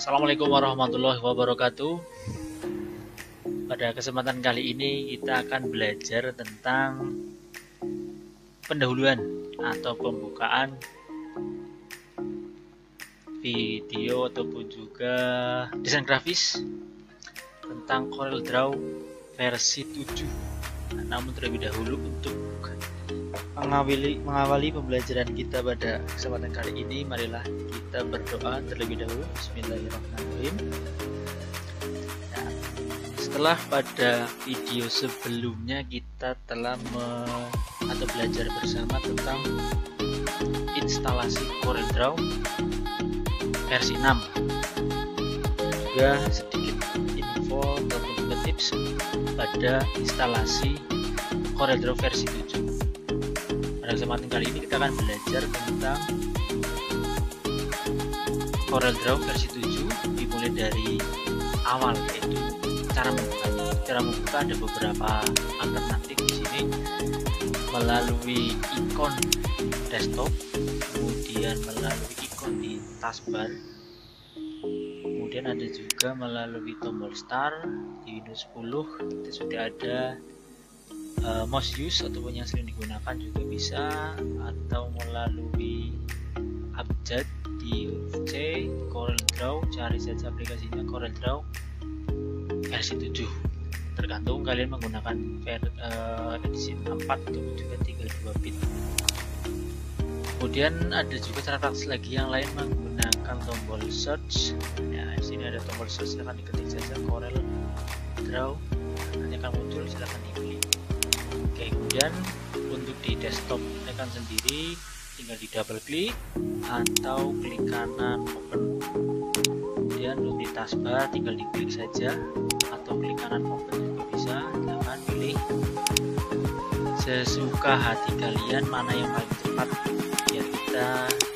Assalamualaikum warahmatullahi wabarakatuh. Pada kesempatan kali ini kita akan belajar tentang pendahuluan atau pembukaan video ataupun juga desain grafis tentang Corel Draw versi 7. Nah, namun terlebih dahulu mengawali, mengawali pembelajaran kita pada kesempatan kali ini, marilah kita berdoa terlebih dahulu. Bismillahirrahmanirrahim. Nah, setelah pada video sebelumnya kita telah me, atau belajar bersama tentang instalasi CorelDRAW versi 6 juga sedikit info ataupun tips pada instalasi CorelDRAW versi 7 pada kesempatan kali ini kita akan belajar tentang CorelDRAW versi 7 dimulai dari awal yaitu cara membuka. Cara membuka ada beberapa alternatif di sini melalui ikon desktop, kemudian melalui ikon di taskbar, kemudian ada juga melalui tombol start di Windows 10 itu sudah ada uh, mouse use ataupun yang sering digunakan juga bisa atau melalui abjad di UFC Corel Draw cari saja aplikasinya Corel Draw versi 7 tergantung kalian menggunakan ver, uh, edisi 4 atau juga 32 bit. Kemudian ada juga cara praktis lagi yang lain menggunakan tombol search. Ya di sini ada tombol search silahkan diketik saja Corel Draw. Nanti akan muncul silahkan dipilih oke kemudian untuk di desktop icon sendiri tinggal di double klik atau klik kanan open. Kemudian untuk di taskbar tinggal diklik saja atau klik kanan open juga bisa silahkan pilih. Sesuka hati kalian mana yang paling tepat biar kita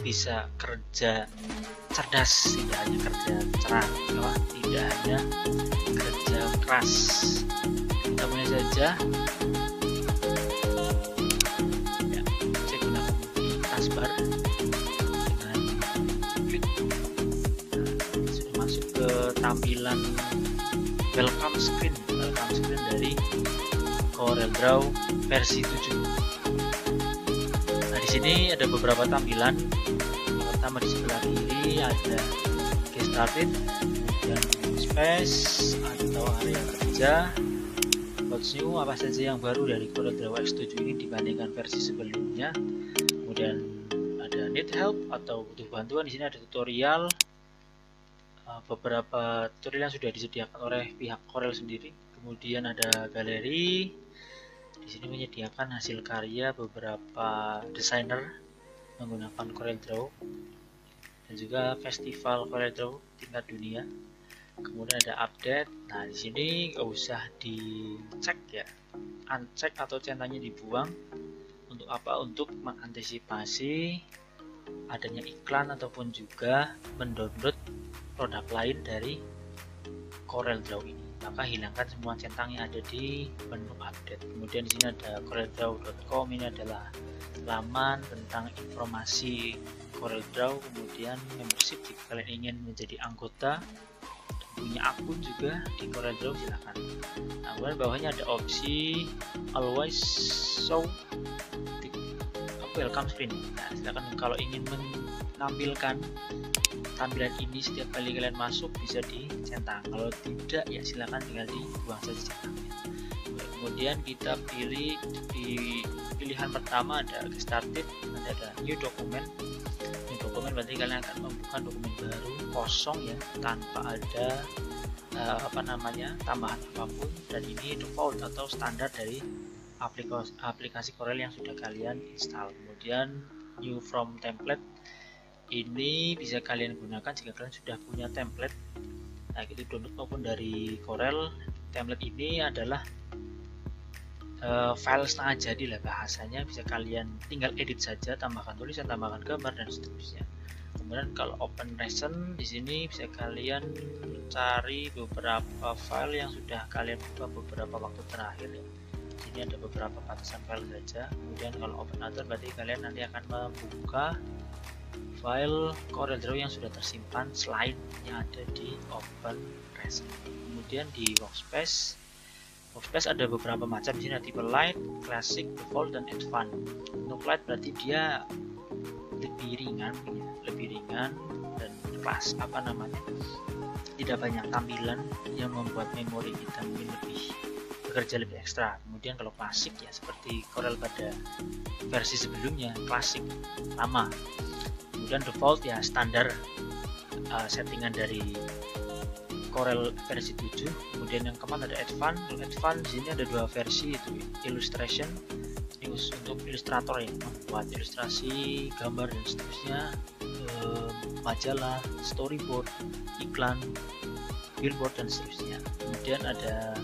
bisa kerja cerdas tidak hanya kerja cerah tidak hanya kerja keras. Kita mulai saja tampilan welcome screen welcome screen dari CorelDRAW versi 7 nah di sini ada beberapa tampilan. Yang pertama di sebelah kiri ada get started kemudian space atau area kerja. What's new? Apa saja yang baru dari CorelDRAW X7 ini dibandingkan versi sebelumnya? Kemudian ada need help atau butuh bantuan. Di sini ada tutorial beberapa tutorial yang sudah disediakan oleh pihak Corel sendiri. Kemudian ada galeri. Di sini menyediakan hasil karya beberapa desainer menggunakan CorelDRAW dan juga festival CorelDRAW tingkat dunia. Kemudian ada update. Nah di sini nggak usah dicek ya. Uncheck atau centangnya dibuang. Untuk apa? Untuk mengantisipasi adanya iklan ataupun juga mendownload produk lain dari CorelDRAW ini. Maka hilangkan semua centang yang ada di menu update. Kemudian di sini ada coreldraw.com ini adalah laman tentang informasi CorelDRAW kemudian membership jika kalian ingin menjadi anggota punya akun juga di CorelDRAW silahkan nah kemudian bawahnya ada opsi always show welcome screen. Nah silahkan kalau ingin menampilkan tampilan ini setiap kali kalian masuk bisa dicentang kalau tidak ya silahkan tinggal dibuang saja centangnya kemudian kita pilih di pilihan pertama ada started nanti ada new document. New document berarti kalian akan membuka dokumen baru kosong ya tanpa ada uh, apa namanya tambahan apa pun. Dan ini default atau standar dari aplikasi, aplikasi Corel yang sudah kalian install. Kemudian new from template ini bisa kalian gunakan jika kalian sudah punya template nah itu download maupun dari Corel. Template ini adalah uh, file setengah jadi lah bahasanya. Bisa kalian tinggal edit saja tambahkan tulisan tambahkan gambar dan seterusnya. Kemudian kalau open recent di sini bisa kalian cari beberapa file yang sudah kalian buka beberapa waktu terakhir. ya Sini ada beberapa batasan file saja. Kemudian kalau open other berarti kalian nanti akan membuka file CorelDRAW yang sudah tersimpan selain yang ada di Open Recent. Kemudian di Workspace Workspace ada beberapa macam di ada tipe Light, Classic, Default, dan Advanced. Untuk Light berarti dia lebih ringan, ya, lebih ringan dan kelas apa namanya tidak banyak tampilan yang membuat memori kita mungkin lebih bekerja lebih ekstra. Kemudian kalau klasik ya seperti Corel pada versi sebelumnya klasik lama. Kemudian default ya standar uh, settingan dari Corel versi 7 kemudian yang keempat ada advance. Untuk advance di sini ada dua versi itu illustration untuk ilustrator ya membuat ilustrasi gambar dan seterusnya eh, majalah storyboard iklan billboard dan seterusnya. Kemudian ada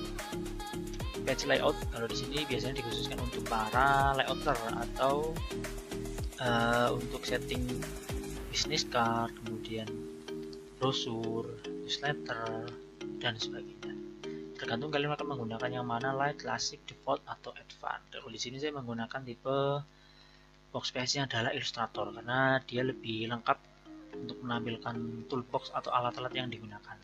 page layout. Kalau di sini biasanya dikhususkan untuk para layouter atau uh, untuk setting business card kemudian brosur newsletter dan sebagainya. Tergantung kalian akan menggunakan yang mana light classic default atau advanced. Kalau di sini saya menggunakan tipe workspace nya adalah Illustrator karena dia lebih lengkap untuk menampilkan toolbox atau alat-alat yang digunakan.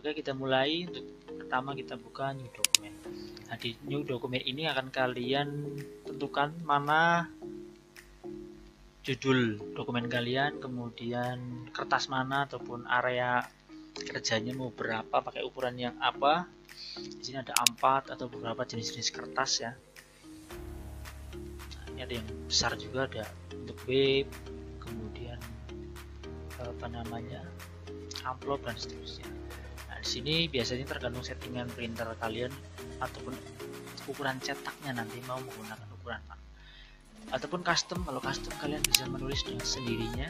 Oke kita mulai. Untuk pertama kita buka new document nah di new document ini akan kalian tentukan mana judul dokumen kalian kemudian kertas mana ataupun area kerjanya mau berapa pakai ukuran yang apa. Di sini ada empat atau beberapa jenis-jenis kertas ya. Nah, ini ada yang besar juga ada untuk web kemudian apa namanya amplop dan seterusnya. Nah di sini biasanya tergantung settingan printer kalian ataupun ukuran cetaknya nanti mau menggunakan ukuran mana ataupun custom kalau custom kalian bisa menulis dengan sendirinya.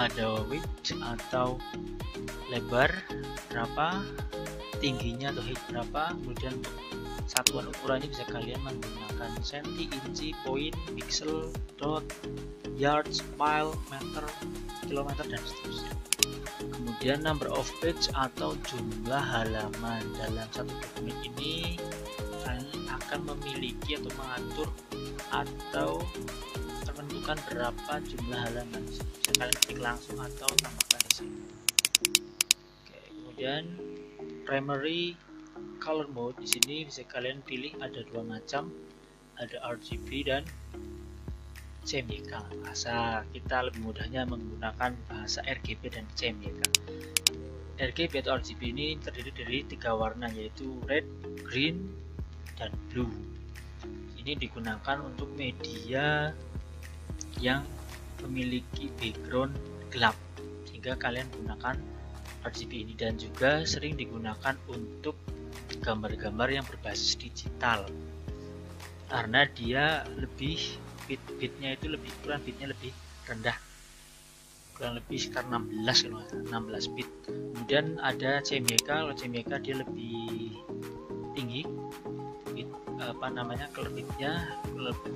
Ada width atau lebar berapa tingginya atau height berapa kemudian satuan ukurannya bisa kalian menggunakan. Senti, inci, poin, pixel, dot, yards, mile, meter, kilometer dan seterusnya. Kemudian number of page atau jumlah halaman. Dalam satu dokumen ini kalian akan memiliki atau mengatur atau menentukan berapa jumlah halaman. Bisa kalian klik langsung atau tambahkan di sini. Oke, kemudian primary color mode. Di sini bisa kalian pilih ada dua macam ada RGB dan CMYK bahasa kita lebih mudahnya menggunakan bahasa RGB dan CMYK RGB atau RGB ini terdiri dari tiga warna yaitu red, green, dan blue. Ini digunakan untuk media yang memiliki background gelap sehingga kalian gunakan RGB ini dan juga sering digunakan untuk gambar-gambar yang berbasis digital. Karena dia lebih bit-bitnya itu lebih kurang bitnya lebih rendah. Kurang lebih sekitar 16 kalau 16 bit. Kemudian ada CMYK kalau CMYK dia lebih tinggi. Bit, apa namanya color bitnya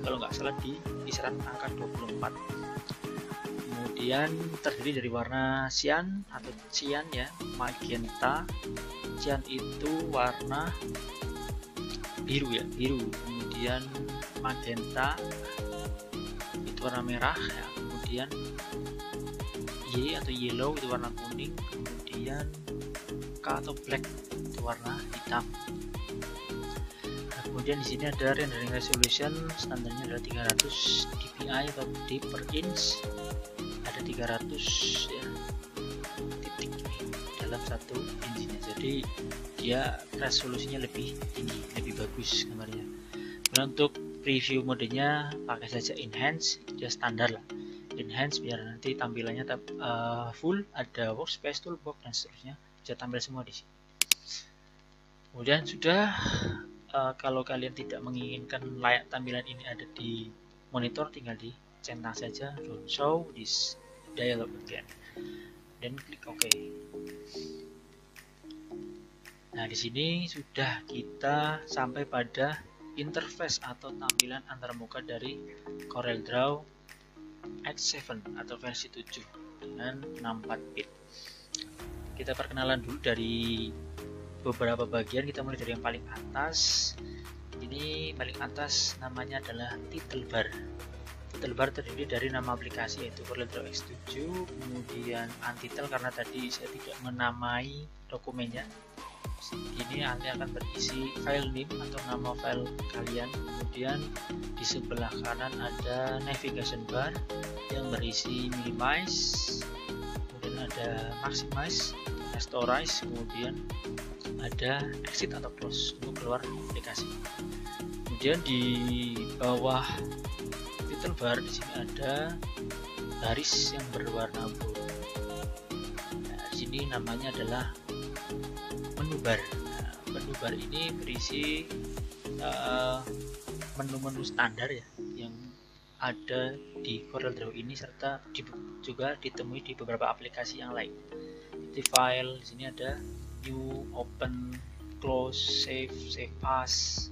kalau nggak salah di kisaran angka 24 kemudian terdiri dari warna cyan atau cyan ya magenta. Cyan itu warna biru ya biru. Kemudian magenta itu warna merah ya. Kemudian Y atau yellow itu warna kuning. Kemudian K atau black itu warna hitam. Nah, kemudian di sini ada rendering resolution standarnya adalah 300 dpi atau d per inch 300 ya. Titik dalam satu inchnya jadi dia resolusinya lebih tinggi lebih bagus gambarnya. Dan untuk preview modenya pakai saja enhance dia standar lah. Enhance biar nanti tampilannya uh, full ada workspace toolbox dan seterusnya. Bisa tampil semua di sini. Kemudian sudah uh, kalau kalian tidak menginginkan layak tampilan ini ada di monitor tinggal di centang saja. Don't show this dialog again dan klik OK. Nah di sini sudah kita sampai pada interface atau tampilan antarmuka dari CorelDRAW X7 atau versi 7 dengan 64 bit. Kita perkenalan dulu dari beberapa bagian. Kita mulai dari yang paling atas. Ini paling atas namanya adalah title bar title bar terdiri dari nama aplikasi yaitu CorelDRAW X7 kemudian untitle karena tadi saya tidak menamai dokumennya. Ini nanti akan berisi file name atau nama file kalian. Kemudian di sebelah kanan ada navigation bar yang berisi minimize kemudian ada maximize rasterize kemudian ada exit atau close untuk keluar aplikasi. Kemudian di bawah title bar di sini ada garis yang berwarna biru nah, di sini namanya adalah menu bar nah, menu bar ini berisi eh, menu-menu uh, standar ya yang ada di CorelDRAW ini serta di, juga ditemui di beberapa aplikasi yang lain. Di file di sini ada new, open, close, save, save as,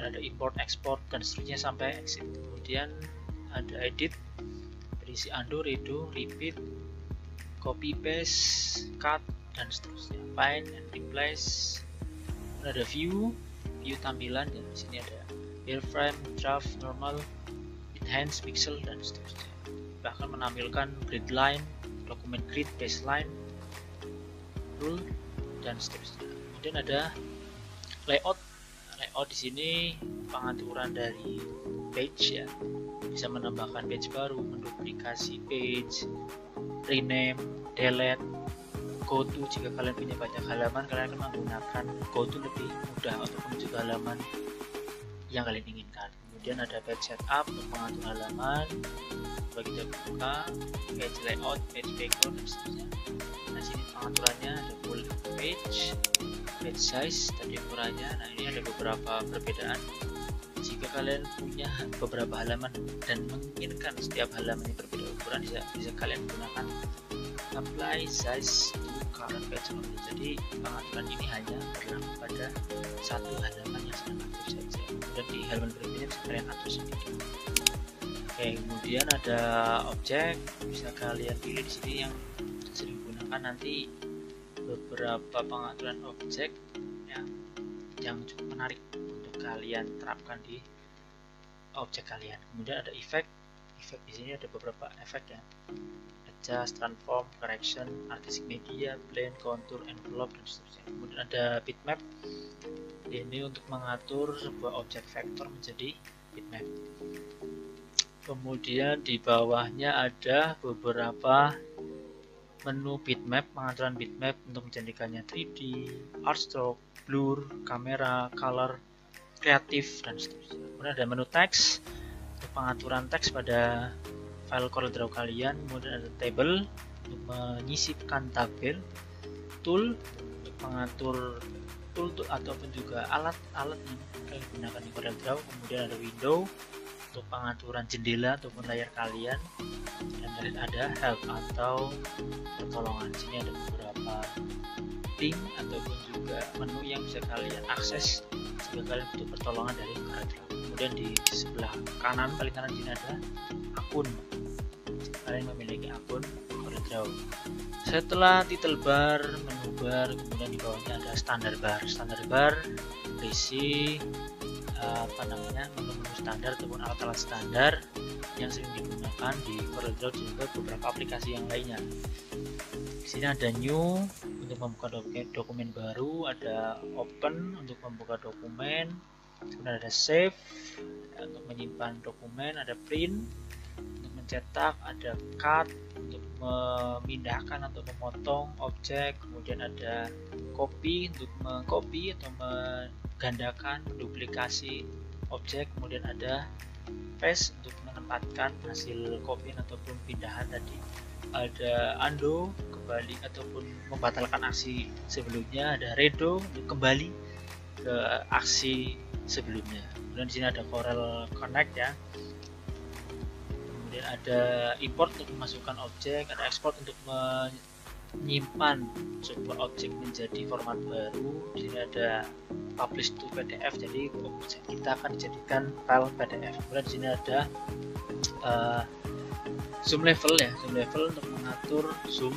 kemudian ada import, export dan seterusnya sampai exit. Kemudian ada edit, berisi undo, redo, repeat, copy paste, cut, dan seterusnya. Find and replace. Ada view view tampilan dan di sini ada wireframe draft normal enhance pixel dan seterusnya. Bahkan menampilkan grid line dokumen grid baseline rule dan seterusnya. Kemudian ada layout layout di sini pengaturan dari page ya. Bisa menambahkan page baru menduplikasi page rename delete GoTo jika kalian punya banyak halaman kalian akan menggunakan GoTo lebih mudah untuk menuju halaman yang kalian inginkan. Kemudian ada page setup untuk mengatur halaman. Coba kita buka page layout page background dan seterusnya. Nah sini pengaturannya ada full page page size tadi ukurannya nah ini ada beberapa perbedaan. Jika kalian punya beberapa halaman dan menginginkan setiap halaman yang berbeda ukuran bisa, bisa kalian gunakan apply size current page. Load jadi pengaturan ini hanya berlaku pada satu halaman yang sedang aktif saja. Dan di halaman berikutnya bisa kalian atur sendiri. Oke kemudian ada objek. Bisa kalian pilih di sini yang sering digunakan. Nanti beberapa pengaturan objek ya, yang cukup menarik untuk kalian terapkan di objek kalian kemudian ada efek efek di sini ada beberapa efek ya adjust, transform, correction, artistic media, blend, contour, envelope, dan seterusnya. Kemudian ada bitmap. Ini untuk mengatur sebuah objek vektor menjadi bitmap. Kemudian di bawahnya ada beberapa menu bitmap, pengaturan bitmap untuk menjadikannya 3D, art stroke, blur, kamera, color, kreatif, dan seterusnya. Kemudian ada menu teks, untuk pengaturan teks pada file CorelDRAW kalian kemudian ada table untuk menyisipkan tabel tool untuk mengatur tool, tool ataupun juga alat-alat yang kalian gunakan di CorelDRAW kemudian ada window untuk pengaturan jendela ataupun layar kalian. Dan ada help atau pertolongan. Sini ada beberapa link ataupun juga menu yang bisa kalian akses jika kalian butuh pertolongan dari CorelDRAW kemudian di sebelah kanan paling kanan sini ada akun. Kalian memiliki akun CorelDRAW setelah title bar menu bar kemudian di bawahnya ada standar bar. Standar bar berisi apa namanya menu-menu standar ataupun alat-alat standar yang sering digunakan di CorelDRAW dan juga beberapa aplikasi yang lainnya. Di sini ada new untuk membuka dokumen, dokumen baru ada open untuk membuka dokumen kemudian ada save untuk menyimpan dokumen ada print cetak, ada cut untuk memindahkan atau memotong objek, kemudian ada copy untuk mengcopy atau menggandakan, duplikasi objek, kemudian ada paste untuk menempatkan hasil copy ataupun pindahan tadi. Ada undo kembali ataupun membatalkan aksi sebelumnya, ada redo untuk kembali ke aksi sebelumnya. Kemudian di sini ada Corel Connect ya kemudian ada import untuk memasukkan objek ada export untuk menyimpan sebuah objek menjadi format baru di sini ada publish to PDF jadi objek kita akan dijadikan file PDF kemudian di sini ada uh, zoom level ya zoom level untuk mengatur zoom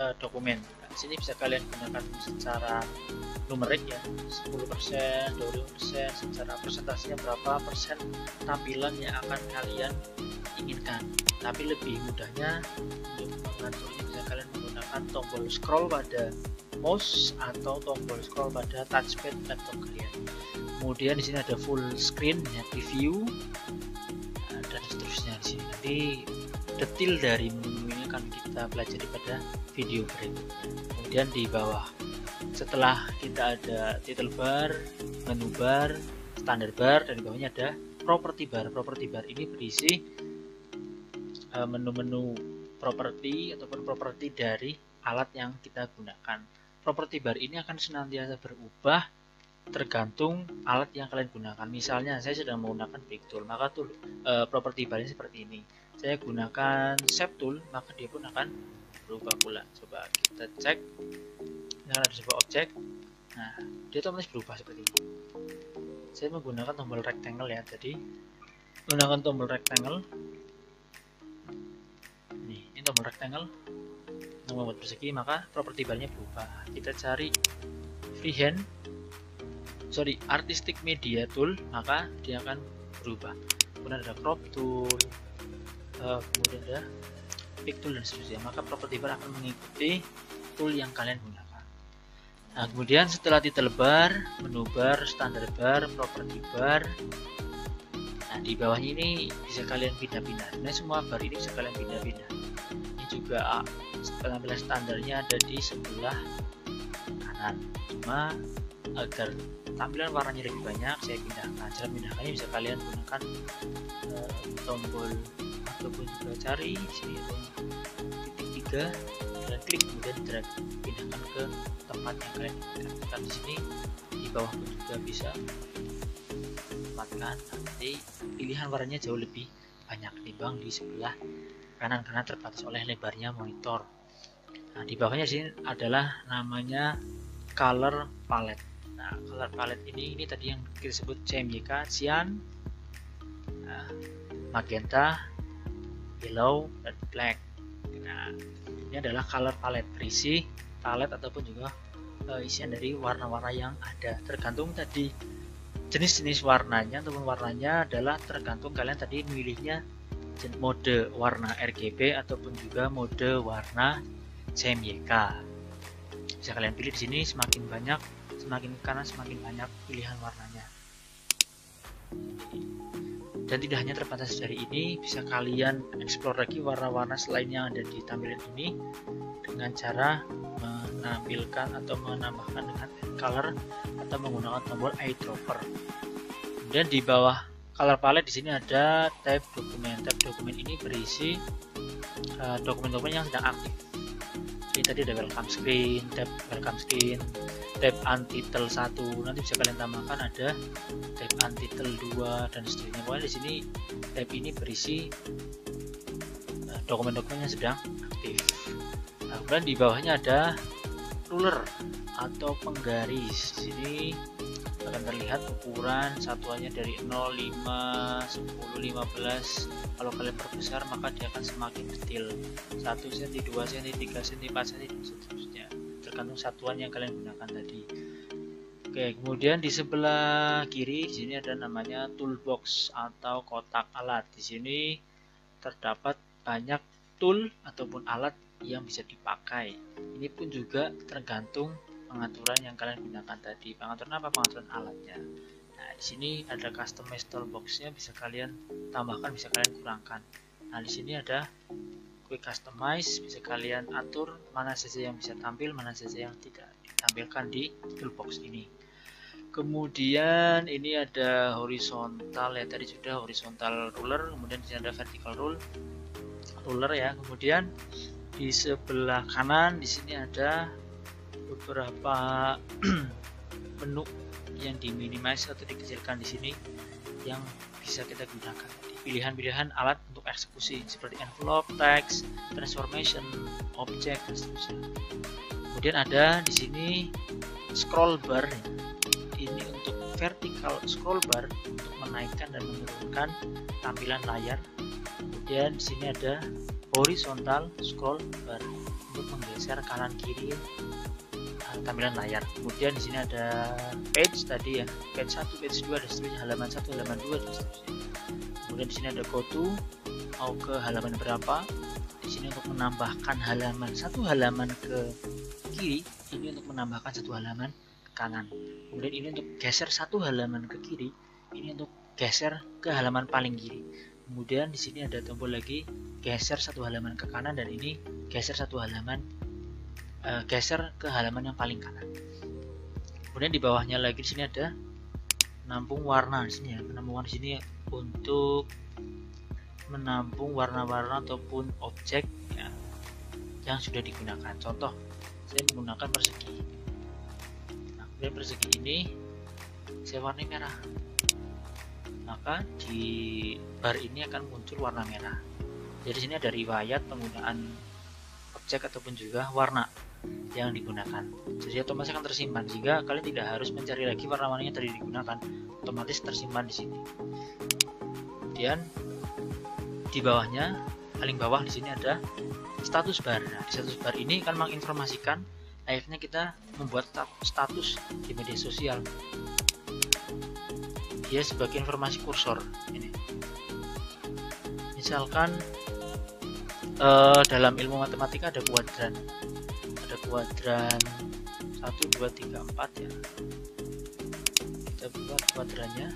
uh, dokumen. Di sini bisa kalian gunakan secara numerik ya 10% 20% secara presentasinya berapa persen tampilan yang akan kalian inginkan tapi lebih mudahnya untuk mengaturnya bisa kalian menggunakan tombol scroll pada mouse atau tombol scroll pada touchpad laptop kalian. Kemudian di sini ada full screen ya preview. Dan seterusnya di sini. Nanti detail dari menu ini akan kita pelajari pada video berikutnya. Kemudian di bawah setelah kita ada title bar menu bar standar bar dan di bawahnya ada property bar. Property bar ini berisi menu-menu properti ataupun properti dari alat yang kita gunakan properti bar ini akan senantiasa berubah tergantung alat yang kalian gunakan. Misalnya saya sedang menggunakan big tool, maka tool e, properti bar ini seperti ini. Saya gunakan shape tool, maka dia pun akan berubah pula. Coba kita cek. Ini ada sebuah objek. Nah, dia otomatis berubah seperti ini. Saya menggunakan tombol rectangle ya. Jadi menggunakan tombol rectangle. Tombol rectangle untuk membuat persegi maka properti barnya berubah. Kita cari freehand sorry artistic media tool maka dia akan berubah. Kemudian ada crop tool uh, kemudian ada pick tool dan seterusnya. Maka properti bar akan mengikuti tool yang kalian gunakan. Nah kemudian setelah title bar menu bar standar bar property bar nah di bawahnya ini bisa kalian pindah-pindah. Nah semua bar ini bisa kalian pindah-pindah juga penampilan standarnya ada di sebelah kanan. Cuma agar tampilan warnanya lebih banyak saya pindahkan. Cara pindahkannya bisa kalian gunakan uh, tombol ataupun juga cari sini titik tiga dan klik kemudian drag pindahkan ke tempat yang kalian inginkan. Di sini di bawah pun juga bisa tempatkan nanti pilihan warnanya jauh lebih banyak dibanding di sebelah kanan karena terbatas oleh lebarnya monitor Nah, di bawahnya sini adalah namanya color palette. Nah, color palette ini ini tadi yang kita sebut CMYK, cyan, nah, magenta, yellow, dan black. Nah, ini adalah color palette berisi palette ataupun juga uh, isian dari warna-warna yang ada. Tergantung tadi jenis-jenis warnanya ataupun warnanya adalah tergantung kalian tadi milihnya mode warna RGB ataupun juga mode warna CMYK bisa kalian pilih di sini semakin banyak semakin kanan semakin banyak pilihan warnanya. Dan tidak hanya terbatas dari ini bisa kalian explore lagi warna-warna selain yang ada di tampilan ini dengan cara menampilkan atau menambahkan dengan color atau menggunakan tombol eyedropper. Kemudian di bawah color palette di sini ada tab dokumen. Tab dokumen ini berisi eh, dokumen-dokumen uh, yang sedang aktif. Ini tadi ada welcome screen tab welcome screen tab untitle 1 nanti bisa kalian tambahkan ada tab untitle 2 dan seterusnya. Pokoknya di sini tab ini berisi eh, dokumen-dokumen yang sedang aktif. Nah, kemudian di bawahnya ada ruler atau penggaris. Di sini akan terlihat ukuran satuannya dari 0, 5, 10, 15 kalau kalian perbesar maka dia akan semakin detail 1 cm, 2 cm, 3 cm, 4 cm dan seterusnya. Tergantung satuan yang kalian gunakan tadi. Oke kemudian di sebelah kiri di sini ada namanya toolbox atau kotak alat. Di sini terdapat banyak tool ataupun alat yang bisa dipakai. Ini pun juga tergantung pengaturan yang kalian gunakan tadi. Pengaturan apa? Pengaturan alatnya. Nah, di sini ada customize toolboxnya bisa kalian tambahkan, bisa kalian kurangkan. Nah, di sini ada quick customize, bisa kalian atur mana saja yang bisa tampil, mana saja yang tidak ditampilkan di toolbox ini. Kemudian ini ada horizontal ya tadi sudah horizontal ruler, kemudian di sini ada vertical rule ruler ya. Kemudian di sebelah kanan di sini ada beberapa menu yang diminimize atau dikecilkan di sini yang bisa kita gunakan. Pilihan-pilihan alat untuk eksekusi seperti envelope, text, transformation, object dan seterusnya. Kemudian ada di sini scroll bar. Ini untuk vertical scroll bar untuk menaikkan dan menurunkan tampilan layar. Kemudian di sini ada horizontal scroll bar untuk menggeser kanan kiri tampilan layar. Kemudian di sini ada page tadi ya. Page 1 page 2 dan seterusnya halaman 1 halaman 2 dan seterusnya kemudian di sini ada go to mau ke halaman berapa. Di sini untuk menambahkan halaman satu halaman ke kiri ini untuk menambahkan satu halaman ke kanan. Kemudian ini untuk geser satu halaman ke kiri ini untuk geser ke halaman paling kiri. Kemudian di sini ada tombol lagi geser satu halaman ke kanan dan ini geser satu halaman uh, geser ke halaman yang paling kanan. Kemudian di bawahnya lagi di sini ada menampung warna di sini ya. Menampung warna di sini untuk menampung warna-warna ataupun objek ya, yang sudah digunakan. Contoh saya menggunakan persegi. Nah kemudian persegi ini saya warnai merah. Maka di bar ini akan muncul warna merah. Jadi sini ada riwayat penggunaan objek ataupun juga warna yang digunakan. Jadi otomatis akan tersimpan jika kalian tidak harus mencari lagi warna-warnanya tadi digunakan. Otomatis tersimpan di sini. Kemudian di bawahnya paling bawah di sini ada status bar. Nah, di status bar ini akan menginformasikan layaknya kita membuat status di media sosial. Dia sebagai informasi kursor ini. Misalkan uh, dalam ilmu matematika ada kuadran kuadran 1 2 3 4 ya. Kita buat kuadrannya.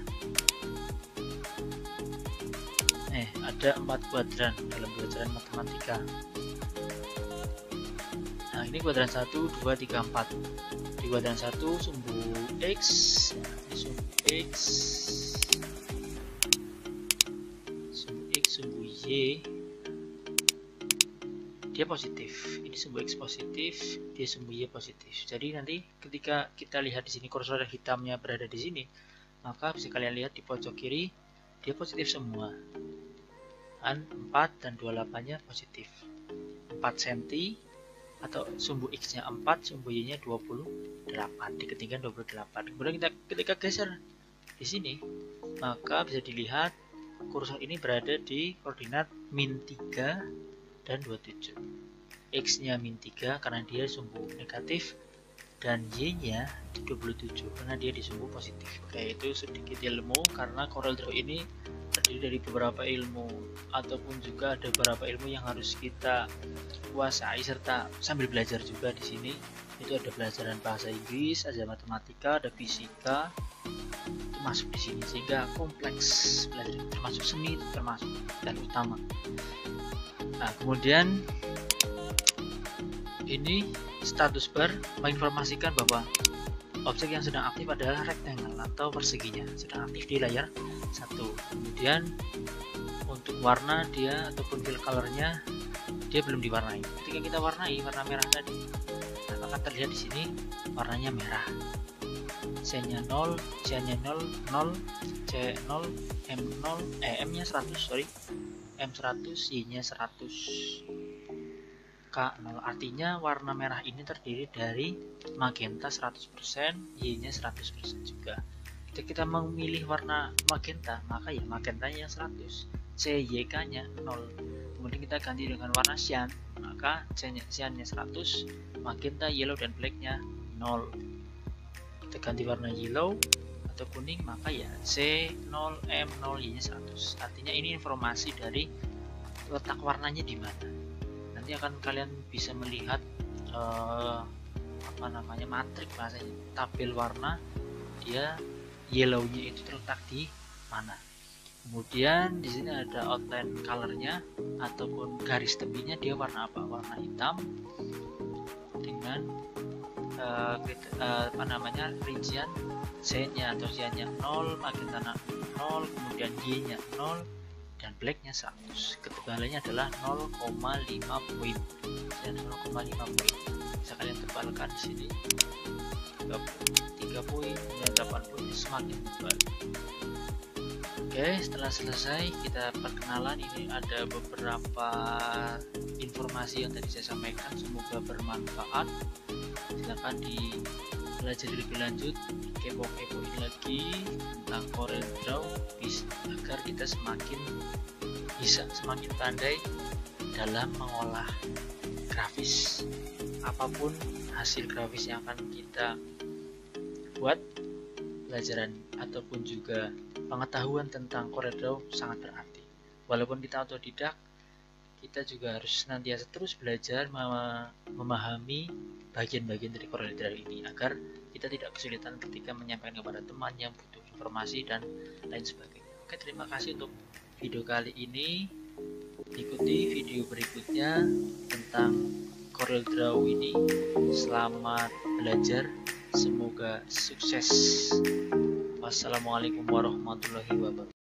Eh ada empat kuadran dalam kuadran matematika. Nah ini kuadran 1 2 3 4 di kuadran 1 sumbu X ya, sumbu X. Y. Dia positif sumbu X positif dia sumbu Y positif. Jadi nanti ketika kita lihat di sini kursor hitamnya berada di sini maka bisa kalian lihat di pojok kiri dia positif semua. Kan 4 dan 28 nya positif. 4 cm atau sumbu X nya 4 sumbu Y nya 28 di ketinggian 28 kemudian kita ketika geser di sini maka bisa dilihat kursor ini berada di koordinat min 3 dan 27 X nya min 3 karena dia sumbu negatif dan Y nya 27 karena dia di sumbu positif. Oke itu sedikit ilmu karena Corel Draw ini terdiri dari beberapa ilmu ataupun juga ada beberapa ilmu yang harus kita kuasai serta sambil belajar juga di sini. Itu ada pelajaran bahasa Inggris, ada matematika, ada fisika, masuk di sini sehingga kompleks belajar termasuk seni termasuk dan utama. Nah kemudian ini status bar menginformasikan bahwa objek yang sedang aktif adalah rectangle atau perseginya sedang aktif di layar satu kemudian untuk warna dia ataupun fill colornya dia belum diwarnai ketika kita warnai warna merah tadi akan terlihat di sini warnanya merah C-nya 0, C-nya 0, 0, C0, M0, eh M-nya 100, sorry. M100, Y-nya 100. K0 artinya warna merah ini terdiri dari magenta 100%, Y-nya 100% juga. Jika kita memilih warna magenta, maka ya magentanya yang 100, CYK-nya 0. Kemudian kita ganti dengan warna cyan, maka cyannya 100, magenta, yellow, dan black-nya 0 kita ganti warna yellow atau kuning maka ya C0M0Y nya 100 artinya ini informasi dari letak warnanya di mana nanti akan kalian bisa melihat uh, apa namanya matrik bahasanya. Tabel warna dia yellownya itu terletak di mana. Kemudian di sini ada outline colornya ataupun garis tepinya dia warna apa? Warna hitam dengan uh, apa namanya rincian Z-nya atau Z-nya 0, magenta 0, kemudian Y-nya 0 dan black-nya 100. Ketebalannya adalah 0,5 poin. Dan 0,5 poin. Bisa kalian tebalkan di sini. 3 poin, kemudian 8 poin semakin tebal. Oke, setelah selesai kita perkenalan ini ada beberapa informasi yang tadi saya sampaikan semoga bermanfaat silahkan dipelajari lebih lanjut kepo-kepoin lagi kita semakin bisa semakin pandai dalam mengolah grafis apa pun hasil grafis yang akan kita buat pelajaran ataupun juga pengetahuan tentang CorelDRAW sangat berarti walaupun kita otodidak kita juga harus senantiasa terus belajar memahami bagian-bagian dari CorelDRAW ini agar kita tidak kesulitan ketika menyampaikan kepada teman yang butuh informasi dan lain sebagainya. Oke, terima kasih untuk video kali ini. Ikuti video berikutnya tentang CorelDRAW ini. Selamat belajar, semoga sukses. Wassalamualaikum warahmatullahi wabarakatuh.